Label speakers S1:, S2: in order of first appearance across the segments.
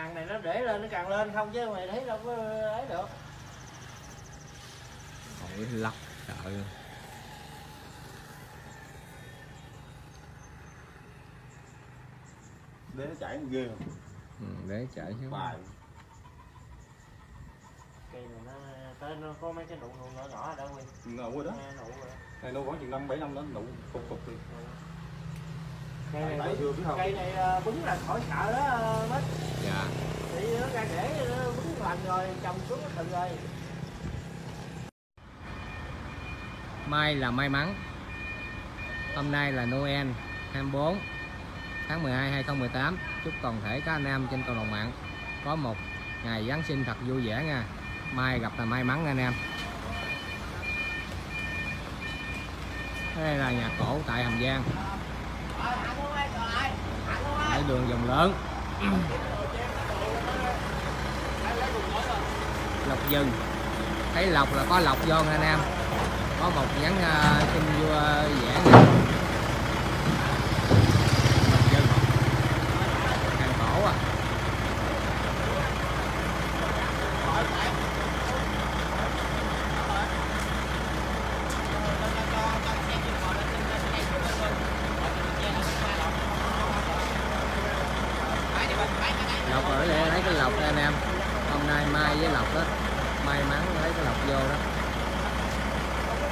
S1: hàng này nó để lên nó càng lên không chứ mày thấy đâu có ấy được.
S2: Ôi lóc sợ luôn
S3: để nó chảy ghê không?
S2: Ừ, để chạy chứ.
S3: Bài.
S1: Cây này nó tới nó có mấy cái nụ nụ nhỏ nhỏ ở đâu Nguyên
S3: ngầu quá đó.
S1: Nụ rồi.
S3: này nó khoảng chừng năm bảy năm đó nụ cục cục đi
S1: cây này
S3: tại
S1: bứng-
S3: chưa biết không?
S1: Cây này ờ, bứng là khỏi sợ đó ờ, mất
S2: dạ.
S1: Thì nó ra để nó bứng rồi trồng xuống nó tự rồi.
S2: Mai là may mắn. Hôm nay là Noel 24 tháng 12 2018 chúc toàn thể các anh em trên cộng đồng mạng có một ngày Giáng sinh thật vui vẻ nha. Mai gặp là may mắn nha anh em. Đây là nhà cổ tại Hàm Giang Đấy đường dòng lớn. Lộc dần thấy lộc là có lộc vô anh em. Có một nhắn uh, xin ờ, vui ờ, vẻ nha lộc rừng hàng cổ à lộc ở đây lấy cái lộc anh em. Hôm nay mai với lộc đó may mắn lấy cái lộc vô đó.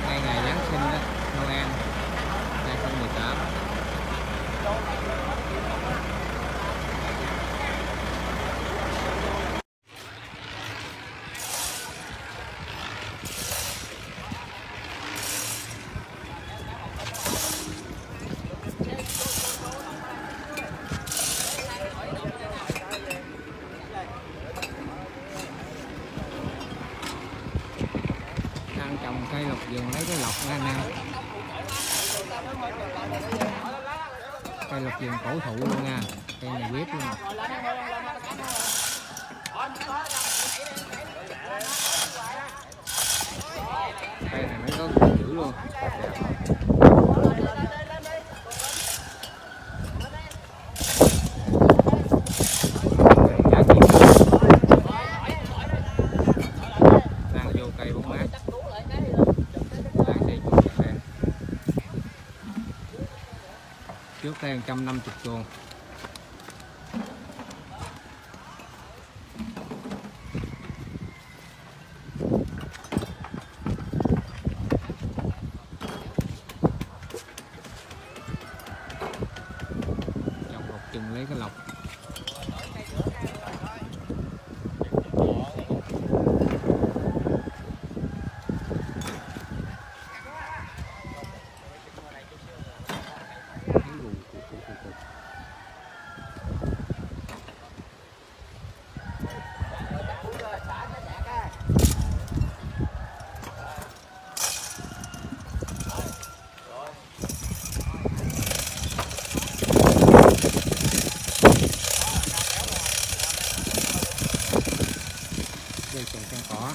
S2: Ngay ngày Giáng sinh đó, Noel 2018 đang trồng cây lọc vườn lấy cái lọc ra anh em cây lọc vườn cổ thụ luôn nha, cây này biết luôn. Cây này mới có củ dữ luôn. đẹp trước đây 150 con chọn lọc chừng lấy cái lọc. trồng không có.